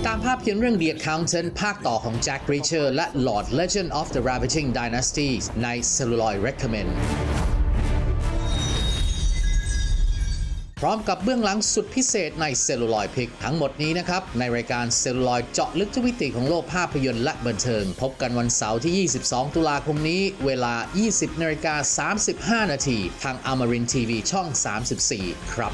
ดตามภาพยนตร์เรื่อง The Accountant ภาคต่อของ Jack Reacher และ Lord Legend of the Ravaging Dynasty ใน Celluloid Recommend พร้อมกับเบื้องหลังสุดพิเศษใน Celluloid Pick ทั้งหมดนี้นะครับ ในรายการ Celluloid เจาะลึกทุกมิติของโลกภาพยนตร์และบันเทิง พบกันวันเสาร์ที่ 22 ตุลาคมนี้ เวลา 20นาฬิกา35 นาที ทาง Amarin TV ช่อง 34 ครับ